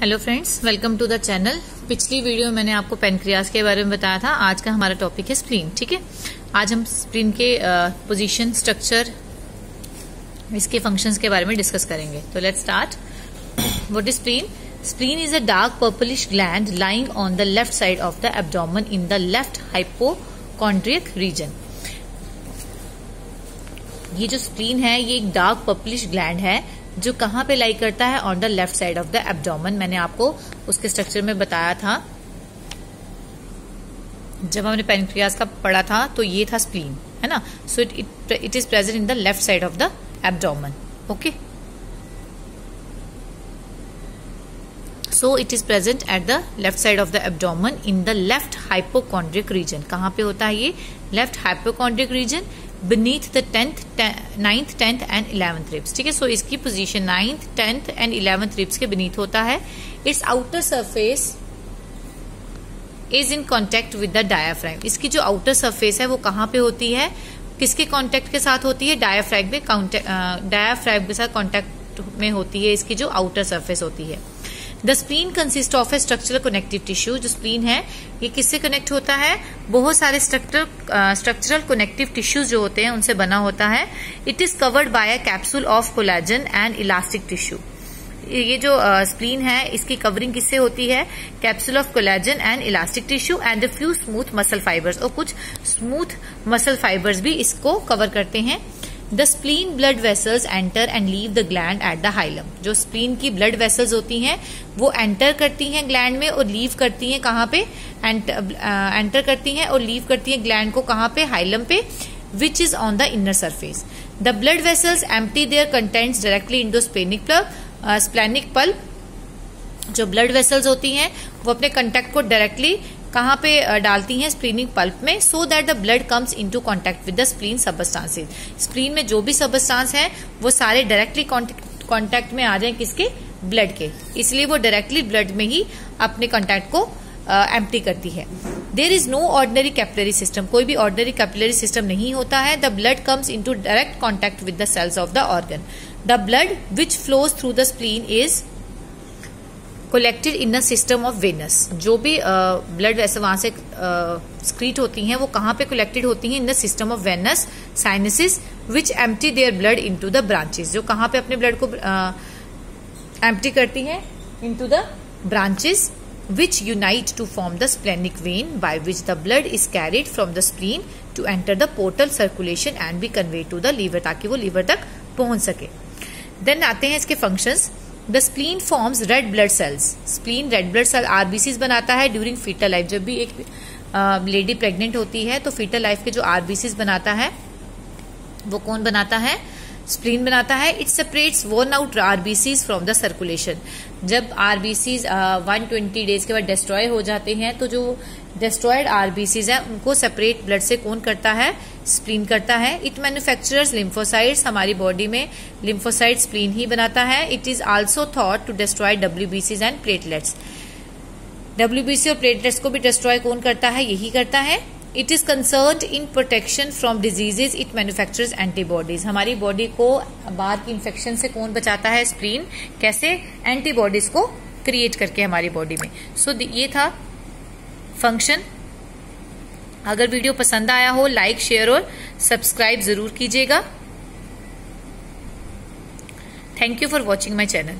Hello friends welcome to the channel पिछली video में मैंने आपको पेनक्रियाज के बारे में बताया था। आज का हमारा टॉपिक है स्प्लीन ठीक है? आज हम स्प्लीन के पोजीशन स्ट्रक्चर इसके फ़ंक्शंस के बारे में डिस्कस करेंगे। तो let's start what is spleen spleen is a dark purplish gland lying on the left side of the abdomen in the left hypochondriac region ये जो स्प्लीन है, ये एक डार्क पर्पलिश ग्लैंड है। जो कहाँ पे लाई करता है on the left side of the abdomen मैंने आपको उसके स्ट्रक्चर में बताया था। जब हमने पेनक्रियाज का पढ़ा था तो ये था स्प्लीन है ना? So it it is present in the left side of the abdomen okay so it is present at the left side of the abdomen in the left hypochondriac region कहाँ पे होता है ये? Left hypochondriac region beneath the tenth ninth tenth and eleventh ribs ठीक है? So इसकी position ninth tenth and eleventh ribs के beneath होता है। Its outer surface is in contact with the diaphragm इसकी जो आउटर सरफेस है, वो कहाँ पे होती है? किसके कॉन्टेक्ट के साथ होती है? डायाफ्राइम में डायाफ्राइम के साथ कॉन्टेक्ट में होती है इसकी जो आउटर सरफेस होती है। The spleen consist of a structural connective tissue जो स्प्लीन है, ये किससे कनेक्ट होता है? बहुत सारे स्ट्रक्चर स्ट्रक्चरल कनेक्टिव टिश्यूज जो होते हैं, उनसे बना होता है। It is covered by a capsule of collagen and elastic tissue ये जो स्प्लीन है, इसकी कवरिंग किससे होती है? Capsule of collagen and elastic tissue and few smooth muscle fibres और कुछ स्मूथ मसल फाइबर्स भी इसको कवर करते हैं। The spleen blood vessels enter and leave the gland at the hilum जो स्प्लीन की ब्लड वेसल्स होती हैं, वो एंटर करती हैं ग्लैंड में और लीव करती हैं कहाँ पे? एंटर करती हैं और लीव करती हैं ग्लैंड को कहाँ पे? हाइलम पे which is on the inner surface the blood vessels empty their contents directly to splenic pulp splenic pulp जो ब्लड वेसल्स होती हैं, वो अपने कंटेक्ट को डायरेक्टली कहाँ पे डालती हैं स्प्लीनिंग पल्प में so that the blood comes into contact with the spleen substances spleen में जो भी सबस्टांस है वो सारे डायरेक्टली कांटेक्ट में आ जाए किसके? ब्लड के. इसलिए वो डायरेक्टली ब्लड में ही अपने कॉन्टेक्ट को एम्प्टी uh, करती है. There is no ordinary capillary system कोई भी ऑर्डनरी कैपिलरी सिस्टम नहीं होता है. The blood comes into direct contact with the cells of the organ the blood which flows through the spleen is collected in the system of venous जो भी blood वैसे वहाँ से स्क्रीट होती हैं, वो कहाँ पे कलेक्टेड होती हैं? In the system of venous sinuses which empty their blood into the branches जो कहाँ पे अपने ब्लड को एम्प्टी करती हैं? Into the branches which unite to form the splenic vein by which the blood is carried from the spleen to enter the portal circulation and be conveyed to the liver ताकि वो liver तक पहुँच सके। Then आते हैं इसके functions the spleen forms red blood cells spleen red blood cell RBC बनाता है ड्यूरिंग फीटल लाइफ जब भी एक लेडी प्रेग्नेंट होती है तो फीटल लाइफ के जो आरबीसी बनाता है, वो कौन बनाता है? स्प्लीन बनाता है। It separates worn out RBCs from the circulation जब आरबीसीज वन ट्वेंटी डेज़ के बाद डिस्ट्रॉय हो जाते हैं तो जो डिस्ट्रॉयड आरबीसीज है, उनको सेपरेट ब्लड से कौन करता है स्प्लीन करता है। इट मैन्युफैक्चरर्स लिम्फोसाइड्स हमारी बॉडी में लिम्फोसाइड स्प्लीन ही बनाता है। It is also thought to destroy डब्ल्यूबीसीज and platelets WBC और प्लेटलेट्स को भी डिस्ट्रॉय कौन करता है, यही करता है। It is concern in protection from diseases it manufactures antibodies हमारी बॉडी को बाहर की इन्फेक्शन से कौन बचाता है? स्प्लीन कैसे? एंटीबॉडीज को क्रिएट करके हमारी बॉडी में। सो so, ये था फ़ंक्शन अगर वीडियो पसंद आया हो लाइक शेयर और सब्सक्राइब ज़रूर कीजिएगा। Thank you for watching my channel